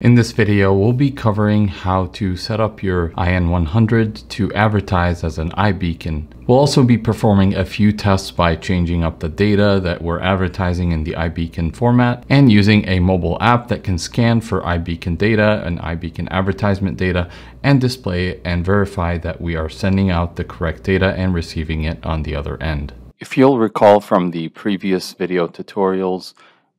In this video, we'll be covering how to set up your IN100 to advertise as an iBeacon. We'll also be performing a few tests by changing up the data that we're advertising in the iBeacon format and using a mobile app that can scan for iBeacon data and iBeacon advertisement data and display and verify that we are sending out the correct data and receiving it on the other end. If you'll recall from the previous video tutorials,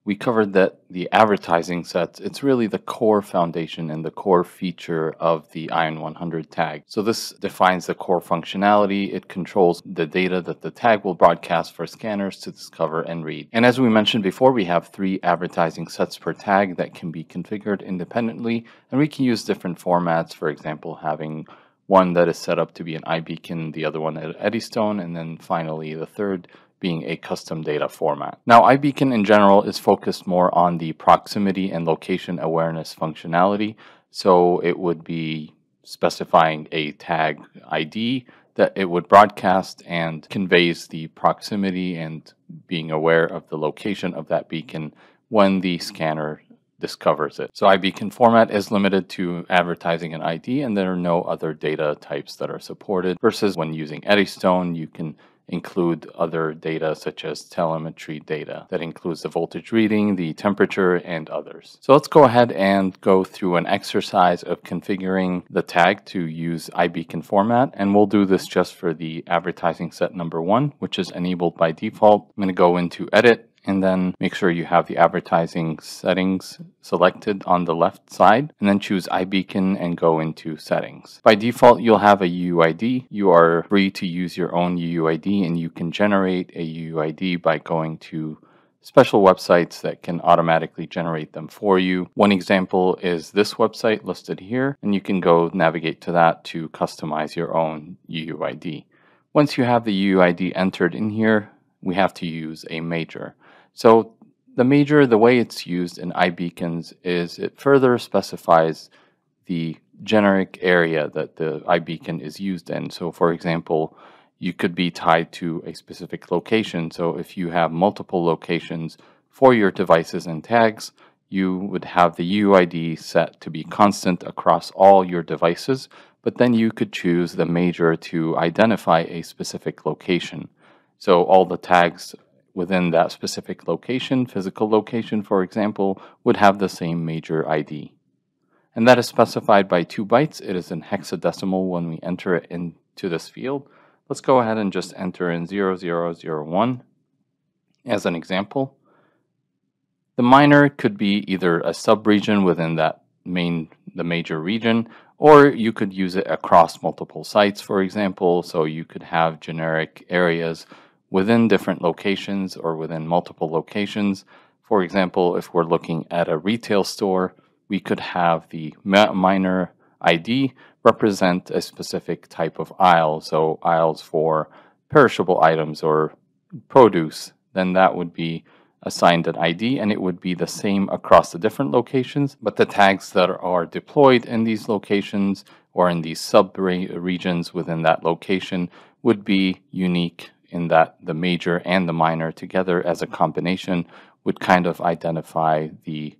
we covered that the advertising sets, it's really the core foundation and the core feature of the IN100 tag. So this defines the core functionality. It controls the data that the tag will broadcast for scanners to discover and read. And as we mentioned before, we have three advertising sets per tag that can be configured independently. And we can use different formats, for example, having one that is set up to be an iBeacon, the other one at Eddystone, and then finally the third being a custom data format. Now, iBeacon in general is focused more on the proximity and location awareness functionality. So it would be specifying a tag ID that it would broadcast and conveys the proximity and being aware of the location of that beacon when the scanner discovers it. So iBeacon format is limited to advertising an ID and there are no other data types that are supported versus when using Eddystone you can include other data such as telemetry data that includes the voltage reading, the temperature, and others. So let's go ahead and go through an exercise of configuring the tag to use iBeacon format. And we'll do this just for the advertising set number one, which is enabled by default. I'm going to go into edit and then make sure you have the advertising settings selected on the left side and then choose iBeacon and go into settings. By default, you'll have a UUID. You are free to use your own UUID and you can generate a UUID by going to special websites that can automatically generate them for you. One example is this website listed here, and you can go navigate to that to customize your own UUID. Once you have the UUID entered in here, we have to use a major. So the major, the way it's used in iBeacons is it further specifies the generic area that the iBeacon is used in. So for example, you could be tied to a specific location. So if you have multiple locations for your devices and tags, you would have the UUID set to be constant across all your devices, but then you could choose the major to identify a specific location. So all the tags within that specific location, physical location, for example, would have the same major ID. And that is specified by two bytes. It is in hexadecimal when we enter it into this field. Let's go ahead and just enter in 0001 as an example. The minor could be either a subregion within that main, the major region, or you could use it across multiple sites, for example. So you could have generic areas within different locations or within multiple locations. For example, if we're looking at a retail store, we could have the minor ID represent a specific type of aisle. So aisles for perishable items or produce, then that would be assigned an ID and it would be the same across the different locations, but the tags that are deployed in these locations or in these sub-regions within that location would be unique in that the major and the minor together as a combination would kind of identify the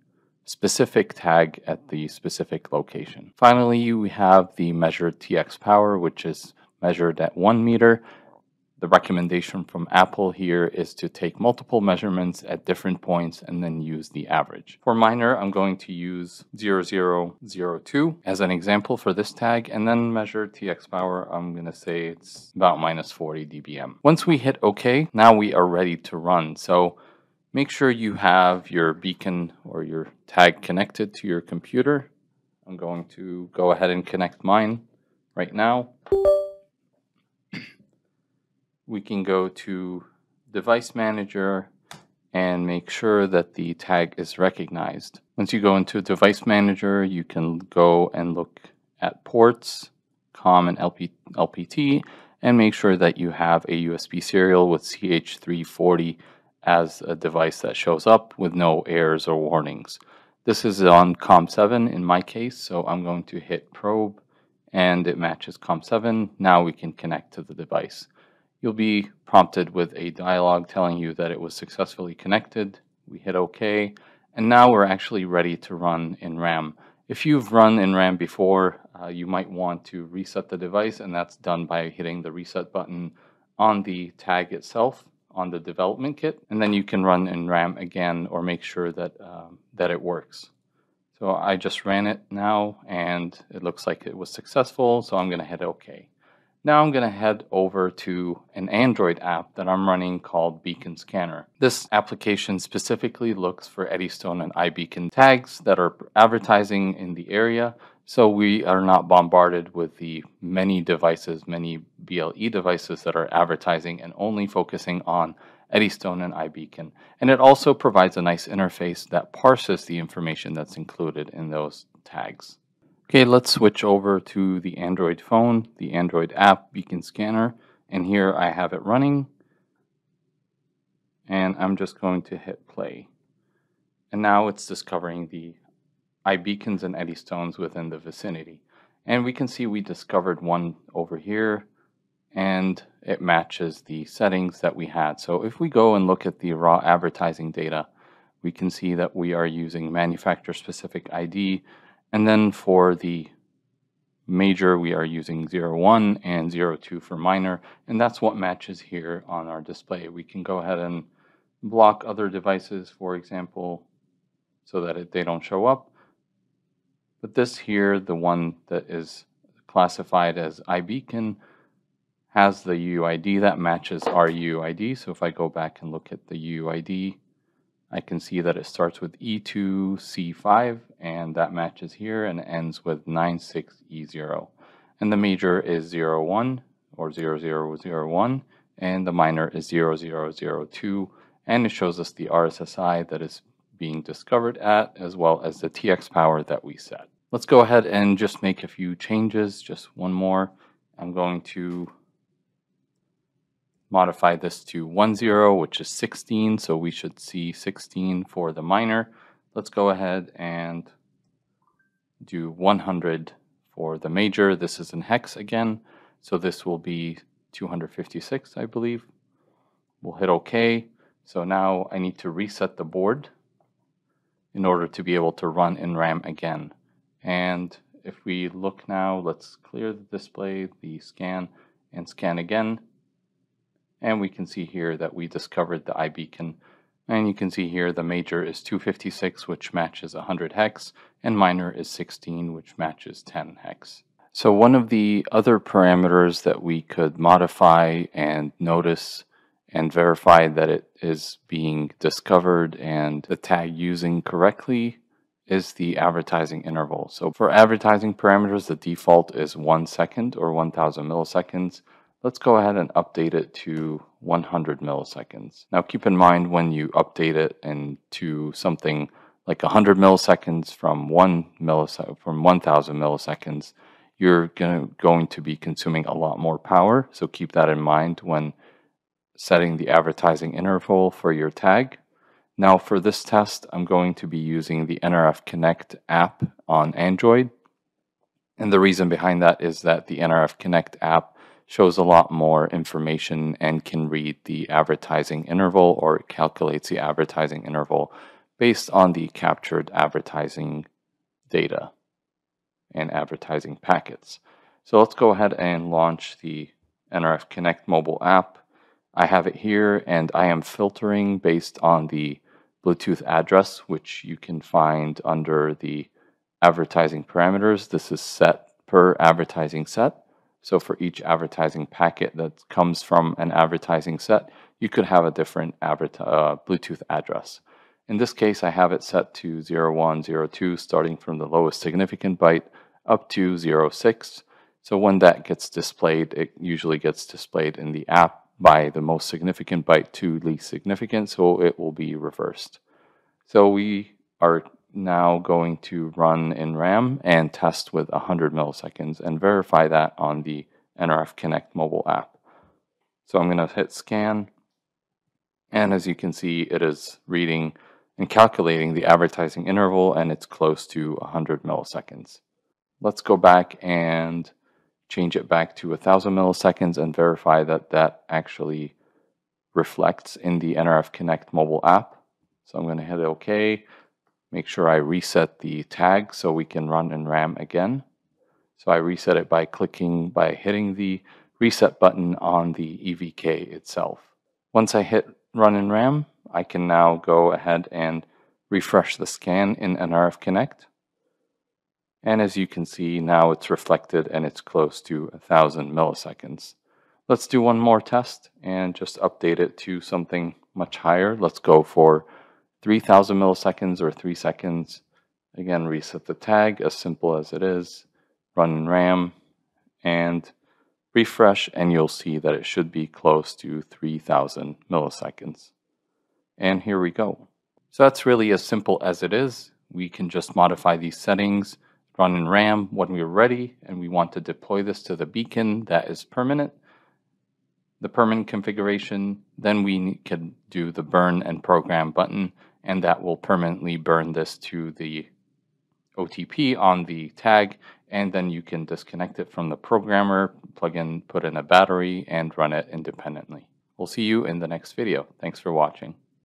specific tag at the specific location. Finally, we have the measured TX power, which is measured at one meter the recommendation from Apple here is to take multiple measurements at different points and then use the average. For minor, I'm going to use 0002 as an example for this tag and then measure TX power. I'm going to say it's about minus 40 dBm. Once we hit OK, now we are ready to run. So make sure you have your beacon or your tag connected to your computer. I'm going to go ahead and connect mine right now we can go to Device Manager and make sure that the tag is recognized. Once you go into Device Manager, you can go and look at ports, COM and LP, LPT, and make sure that you have a USB serial with CH340 as a device that shows up with no errors or warnings. This is on COM7 in my case, so I'm going to hit probe and it matches COM7. Now we can connect to the device. You'll be prompted with a dialog telling you that it was successfully connected. We hit OK, and now we're actually ready to run in RAM. If you've run in RAM before, uh, you might want to reset the device, and that's done by hitting the reset button on the tag itself on the development kit, and then you can run in RAM again or make sure that, um, that it works. So I just ran it now, and it looks like it was successful, so I'm going to hit OK. Now I'm going to head over to an Android app that I'm running called Beacon Scanner. This application specifically looks for Eddystone and iBeacon tags that are advertising in the area so we are not bombarded with the many devices, many BLE devices that are advertising and only focusing on Eddystone and iBeacon. And it also provides a nice interface that parses the information that's included in those tags. Okay, let's switch over to the Android phone, the Android app Beacon Scanner, and here I have it running. And I'm just going to hit play. And now it's discovering the iBeacons and Eddystones within the vicinity. And we can see we discovered one over here and it matches the settings that we had. So if we go and look at the raw advertising data, we can see that we are using manufacturer specific ID and then for the major, we are using 01 and 02 for minor, and that's what matches here on our display. We can go ahead and block other devices, for example, so that it, they don't show up. But this here, the one that is classified as iBeacon, has the UUID that matches our UUID. So if I go back and look at the UUID, I can see that it starts with E2C5 and that matches here and ends with 96E0. And the major is 01 or 0001 and the minor is 0002 and it shows us the RSSI that is being discovered at as well as the TX power that we set. Let's go ahead and just make a few changes, just one more. I'm going to modify this to 1, 0, which is 16, so we should see 16 for the minor. Let's go ahead and do 100 for the major. This is in hex again, so this will be 256, I believe. We'll hit OK. So now I need to reset the board in order to be able to run in RAM again. And if we look now, let's clear the display, the scan, and scan again. And we can see here that we discovered the iBeacon. And you can see here the major is 256, which matches 100 hex, and minor is 16, which matches 10 hex. So one of the other parameters that we could modify and notice and verify that it is being discovered and the tag using correctly is the advertising interval. So for advertising parameters, the default is one second or 1000 milliseconds. Let's go ahead and update it to 100 milliseconds. Now keep in mind when you update it into something like 100 milliseconds from 1 millisecond from 1000 milliseconds, you're gonna, going to be consuming a lot more power. So keep that in mind when setting the advertising interval for your tag. Now for this test, I'm going to be using the NRF Connect app on Android. And the reason behind that is that the NRF Connect app shows a lot more information and can read the advertising interval or calculates the advertising interval based on the captured advertising data and advertising packets. So let's go ahead and launch the NRF Connect mobile app. I have it here and I am filtering based on the Bluetooth address, which you can find under the advertising parameters. This is set per advertising set. So for each advertising packet that comes from an advertising set, you could have a different uh, Bluetooth address. In this case, I have it set to 0102, starting from the lowest significant byte up to 06. So when that gets displayed, it usually gets displayed in the app by the most significant byte to least significant, so it will be reversed. So we are now going to run in RAM and test with 100 milliseconds and verify that on the NRF Connect mobile app. So I'm going to hit scan. And as you can see, it is reading and calculating the advertising interval and it's close to 100 milliseconds. Let's go back and change it back to 1000 milliseconds and verify that that actually reflects in the NRF Connect mobile app. So I'm going to hit OK make sure I reset the tag so we can run in RAM again. So I reset it by clicking, by hitting the reset button on the EVK itself. Once I hit run in RAM, I can now go ahead and refresh the scan in NRF Connect. And as you can see, now it's reflected and it's close to 1000 milliseconds. Let's do one more test and just update it to something much higher. Let's go for 3000 milliseconds or 3 seconds. Again, reset the tag, as simple as it is. Run in RAM and refresh, and you'll see that it should be close to 3000 milliseconds. And here we go. So that's really as simple as it is. We can just modify these settings, run in RAM when we're ready, and we want to deploy this to the beacon that is permanent. The permanent configuration, then we can do the burn and program button, and that will permanently burn this to the OTP on the tag, and then you can disconnect it from the programmer, plug in, put in a battery, and run it independently. We'll see you in the next video. Thanks for watching.